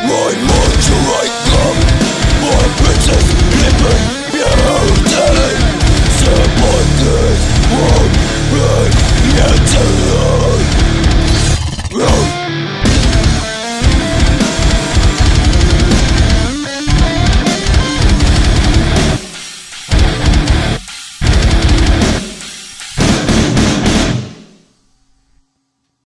My mortal